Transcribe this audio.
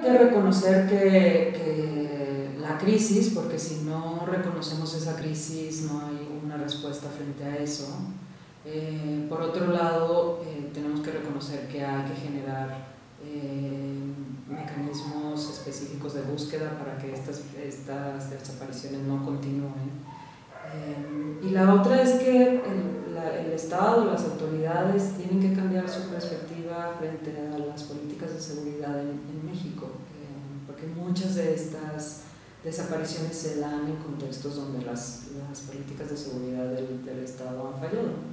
Que reconocer que, la crisis, porque si no reconocemos esa crisis no hay una respuesta frente a eso. Eh, por otro lado, eh, tenemos que reconocer que hay que generar eh, mecanismos específicos de búsqueda para que estas, estas desapariciones no continúen. y la otra es que el, el Estado, las autoridades tienen que cambiar su perspectiva frente a las políticas de seguridad México, eh, porque muchas de estas desapariciones se dan en contextos donde las, las políticas de seguridad del, del Estado han fallado.